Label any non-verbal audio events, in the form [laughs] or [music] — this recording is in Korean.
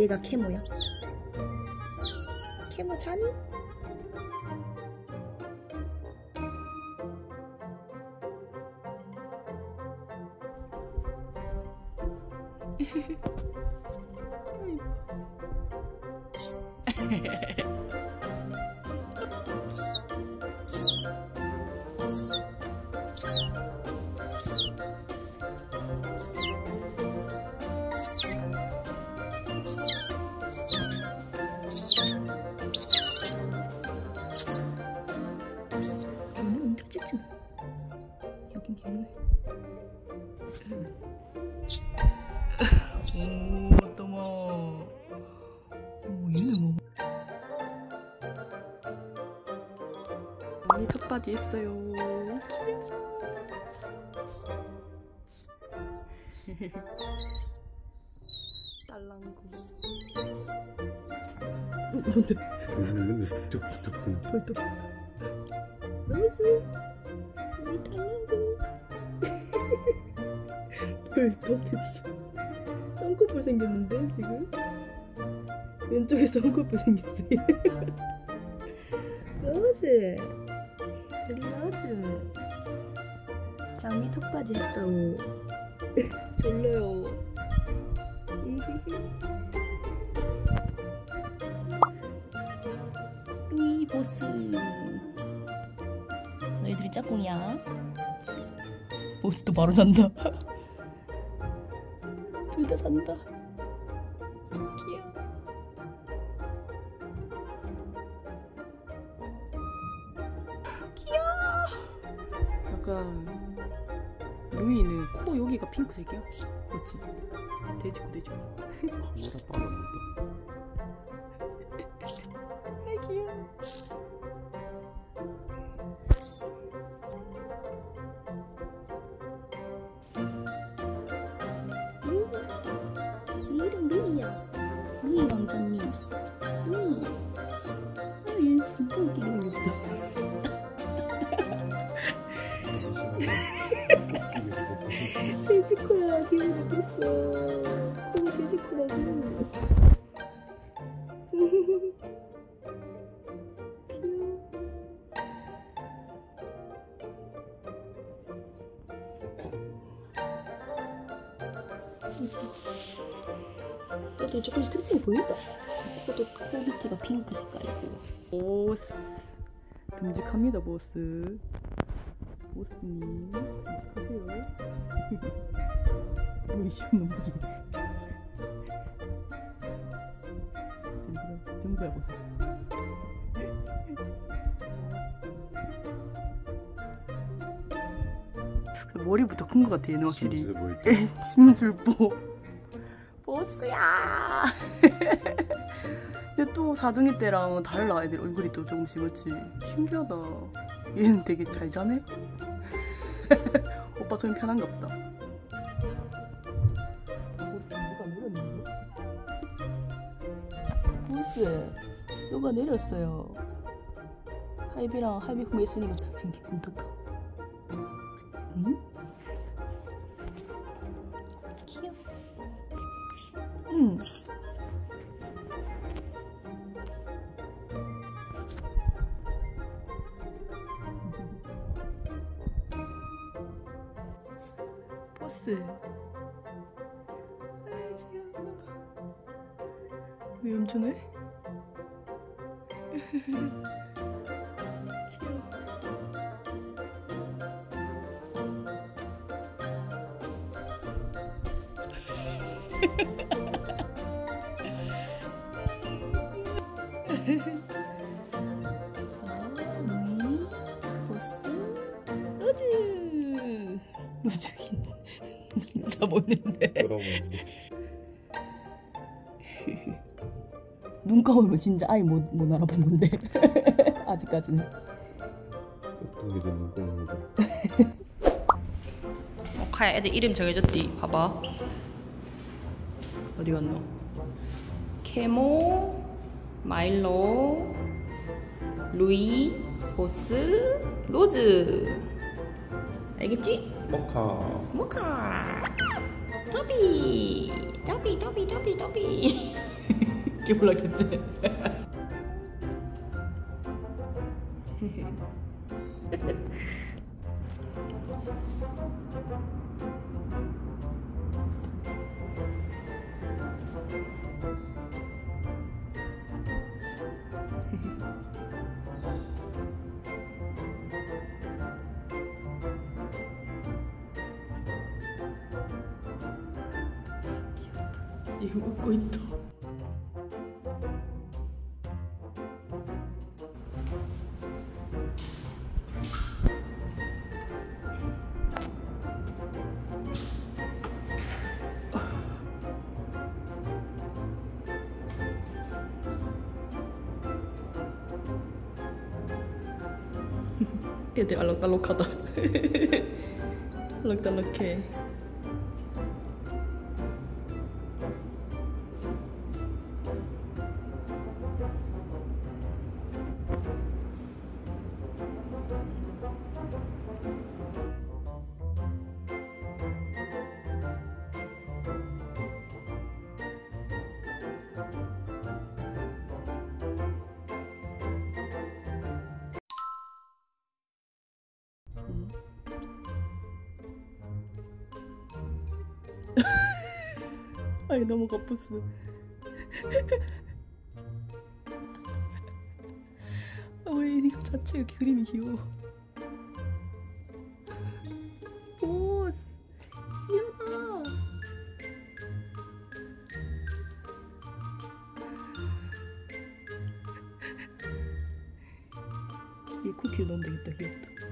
얘가 캐모야. 캐모 자니? [laughs] 여긴 개모야. 오, 떠마. 오, 얘는 뭐. 턱받이 있어요. 딸랑구. 어, 뭔데? 툭툭툭툭 벌떡. 로즈. 우리 딸랑구. 벌떡했어. 쌍꺼풀 생겼는데 지금? 왼쪽에 쌍꺼풀 생겼어. [laughs] 우리 로즈. 장미 턱받이 했어. 졸려요. [laughs] 루이 보스. 너희들이 짝꿍이야. 보스도 바로 잔다. [laughs] 둘 다 잔다. 귀여워. 귀여워. 약간 루이는 코 여기가 핑크색이야. 그렇지. 돼지코 돼지코. [laughs] 카메라 빨아본다 이 왕자님. 루이. 아, 얘 진짜 웃기게 생겼다. 돼지코야 귀여워 죽겠어. 코가 돼지코라고. 귀여워. 얘들 조금씩 특징이 보인다. 코도 코 밑에가 핑크 색깔이고. 보스 듬직합니다 보스. 보스님 듬직하세요. [laughs] 우리 시험 넘기. 정도야 보세. 머리부터 큰 것 같아 얘는 확실히. 심술 보일 에, 심술 보 보스야. [laughs] 근데 또 사둥이 때랑 달라 애들 얼굴이 또 조금씩 그렇지? 신기하다. 얘는 되게 잘 자네? [laughs] 오빠 손이 편한가 보다. 보스 누가 내렸어요? 하이비랑 하이비 구매했으니까 지금 기분 톡 응? 귀여워. 왜 얌전해? 로즈 다 보는데. 눈 감으면 진짜 아예 못, 못 알아보는데. [laughs] 아직까지는. 어떤 게 되는 거야 어, 카야 애들 이름 정해졌디. 봐봐. 어디 갔노? 케모 마일로 루이 보스 로즈 알겠지? 모카. 모카. 토비. 토비 토비 토비 토비. 이게 올라겠지 [laughs] 얘 웃고 있다. [laughs] 얘 되게 알록달록하다. [laughs] 알록달록해 아니 너무 가쁘스 아, 왜 이거 자체가 그림이 귀여워. 보스 귀여워 얘 쿠키 넣으면 되겠다. 귀엽다